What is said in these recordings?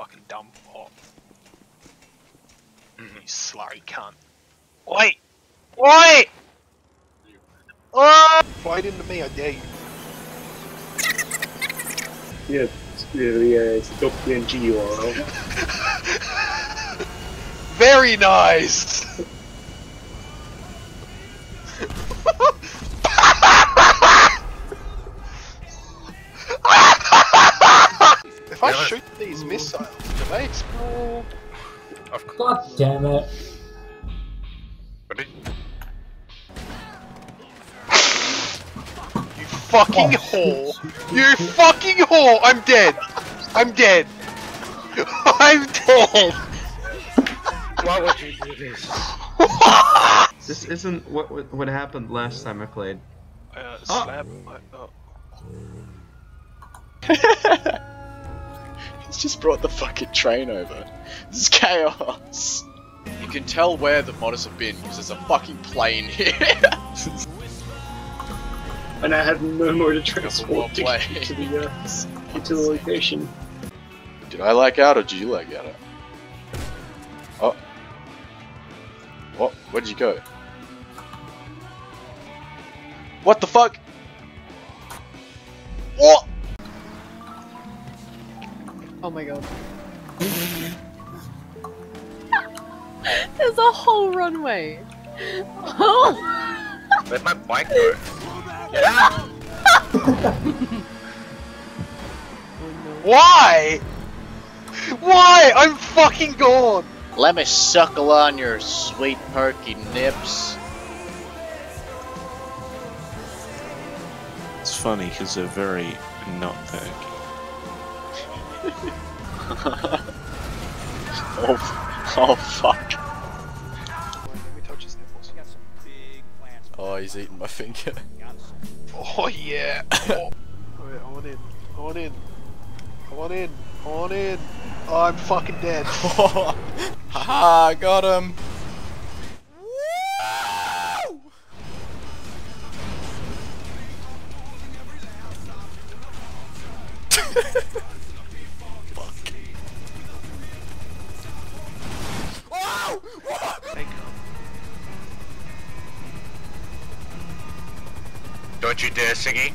fucking dumb whore. You slurry cunt. Wait! Wait! Oh! Fight into me, I dare you. Yeah, it's, yeah, yeah, it's the PNG URL. Very nice! If I shoot these missiles, do they explode? Of course. God damn it. Ready? You fucking Oh. whore! You fucking whore! I'm dead! I'm dead! I'm dead! Why would you do this? This isn't what what, what happened last time I played. Uh, Oh. slap my, oh. He's just brought the fucking train over. This is chaos. You can tell where the modders have been because there's a fucking plane here. and I have no more to transport to get to the uh, get to the location. Did I lag out or did you lag out? Oh. What? Where'd you go? What the fuck? What? Oh my god. There's a whole runway. Oh. Where'd my bike go? Yeah! Why? Why? I'm fucking gone! Let me suckle on your sweet perky nips. It's funny because they're very not perky. Oh, oh fuck. Let me touch his nipples. Oh, he's eating my finger. Oh yeah! Oh. Wait, I in. I want in. I want in. I want in. Oh, I'm fucking dead. Haha, I got him. Don't you dare, Siggy.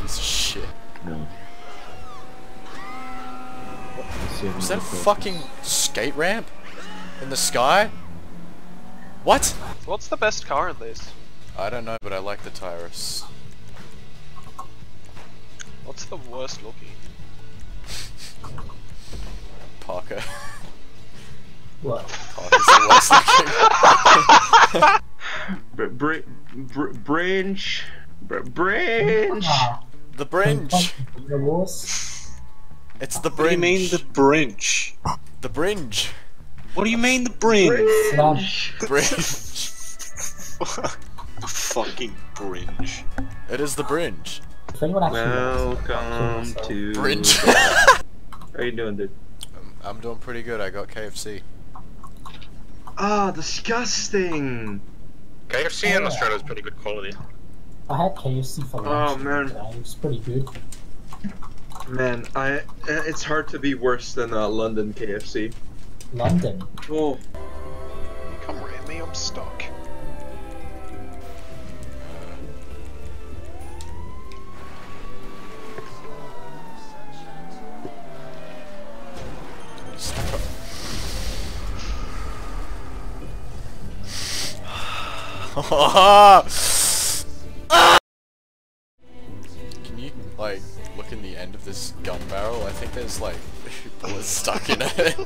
Piece of shit. No. Is that a fucking skate ramp? In the sky? What? What's the best car in this? I don't know, but I like the Tyrus. What's the worst looking? Parker. What? Parker's the worst looking. Br- br- br- branch, br- branch. Ah, The Bringe! It's the What do you mean the brinch? The Bringe! What do you mean the brinch? Slab. Bringe! the fucking brinch. It is the Bringe! If anyone actually Welcome to. Bringe! How you doing, dude? I'm doing pretty good, I got KFC. Ah, disgusting. KFC in Australia is pretty good quality. I had KFC for lunch Oh, man. today. It was pretty good. Man, I uh, it's hard to be worse than uh, London KFC. London. Oh, come ram me, I'm stuck. Can you, like, look in the end of this gun barrel? I think there's, like, bullets stuck in it.